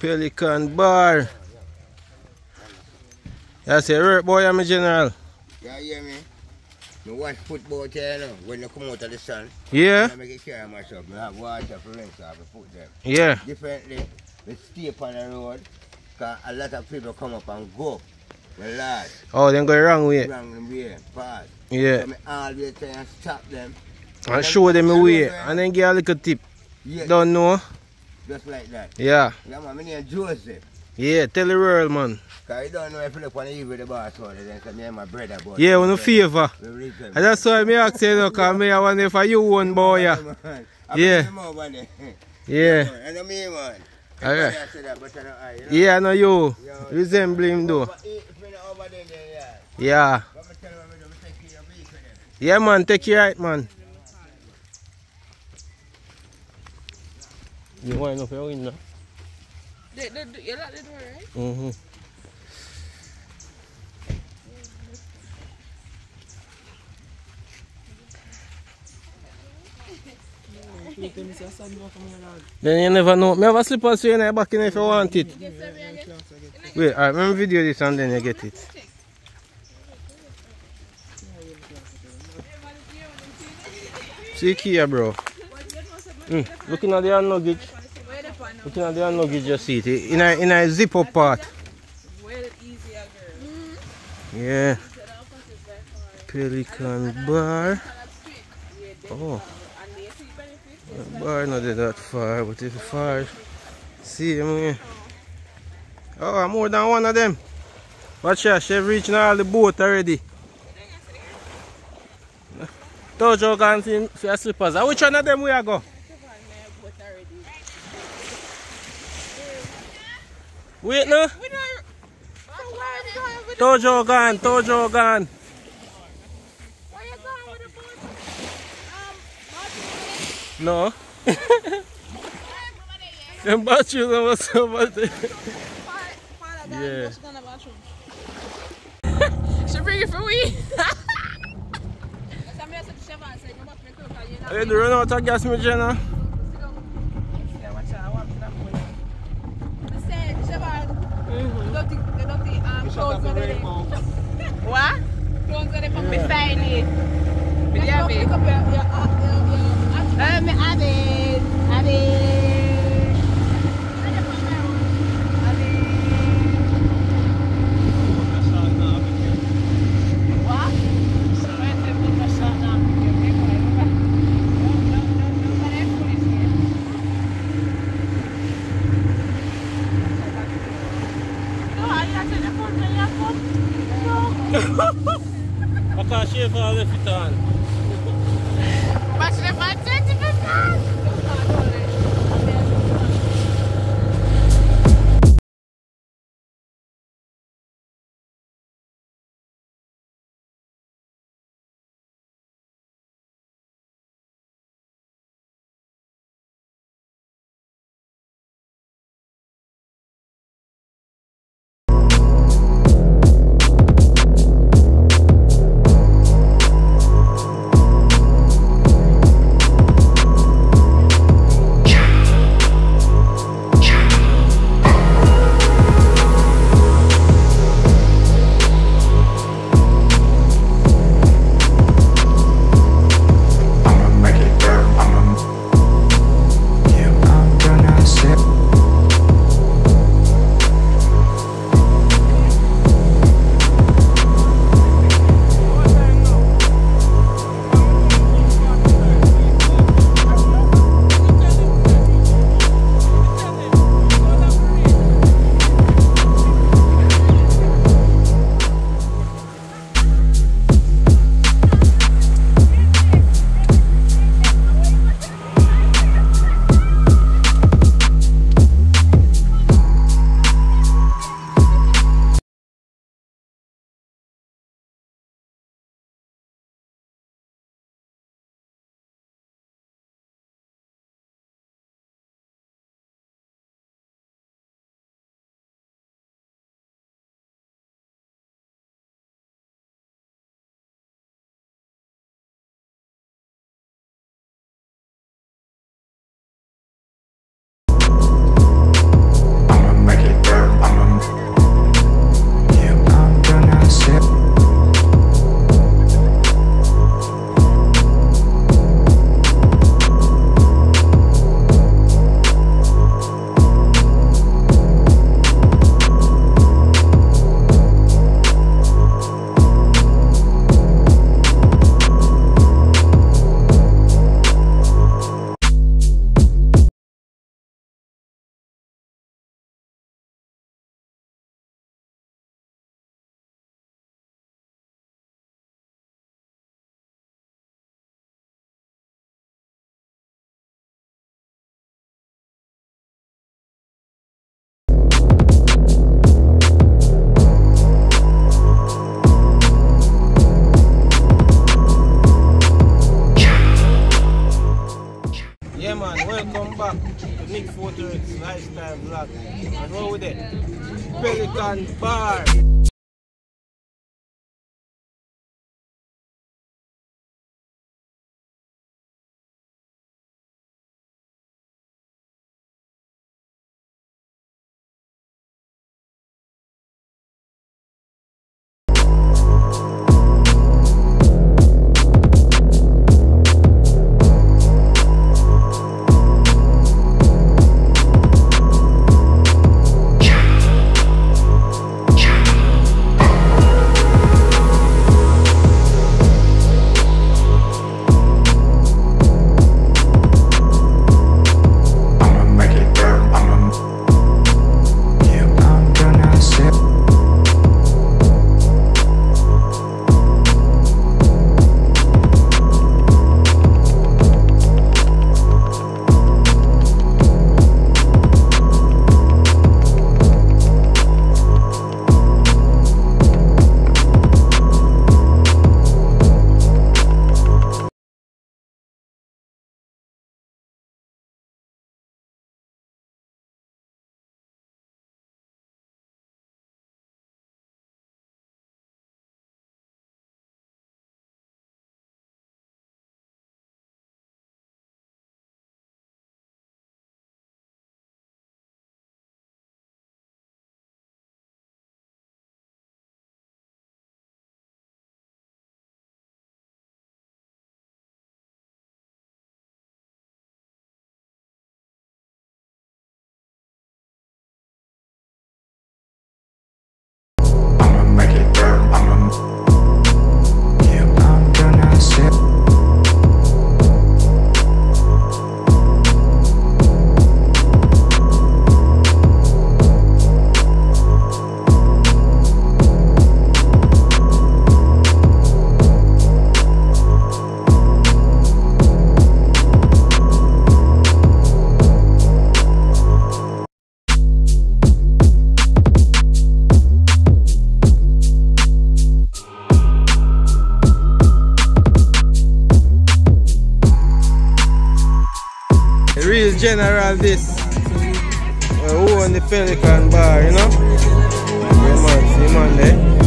Pelican bar. That's a right boy, I'm a general. Yeah, hear me? Me watch football here, you know, when you come out of the sun. Yeah? I make it carry myself. I have water for rinse off the foot them. Yeah. Differently, we stay upon the road, because a lot of people come up and go. Oh, then go wrong way. wrong way, pass. Yeah. So me always try and stop them. And show them the way. And then give a little tip. Yeah, Don't know? Just like that. Yeah. Yeah, man, my name Joseph. Yeah, tell the world, man. Because you don't know if you look on the evil the boss order, then say me and my brother boy. Yeah, on a favor. We reach them. And that's why me ask you, look, me I wonder if you one boy, yeah. Yeah. I bring them over. Yeah. I know me, man. Oh, Alright. Everybody that, I know you know. Yeah, I know you. Resemble him, though. But if me not over there, yeah. Yeah. But me tell you what me do, me take care of your vehicle then. Yeah, man, take your right, man. You want enough your window? The, the, the, you lock the door, right? Mm-hmm. Then you never know. Me have a slippers for you in your back in if you want it. Wait, alright, let me video this and then you get it. See here, bro. Mm, looking at the hand luggage. Looking at the luggage, you see it. In a, in a zip up part. Well easier, girl. Yeah. Pelican bar. Oh. The Bar not that far, but it's far. See him here. Oh, more than one of them. Watch out, she reaching all the boat already. Tojo can see slippers. Which one of them we are go? Wait no. We don't. So where are we going with Tojo gone, Tojo gone. Where you going with the boat? Um, No. Them batteries are what's over there. Father, Dad, Yeah. just go in the bathroom. She bring it for we. Somebody said to Siobhan, said, "You must make look at you now." Are you do run out of gas, me Jenna? Sit down. Yeah, watch out, I want to that boy. I said, Siobhan, Mm-hmm. you don't think, you don't think, um, clothes are ready. What? Clothes are ready for me finally. Let's go pick up your, your, uh, your, your, um, Abby, Abby. What? I can't shave all left Sports, Lifestyle Vlog. And roll with it? Pelican Bar. general this uh, who on the pelican bar, you know? Yeah man, see man there.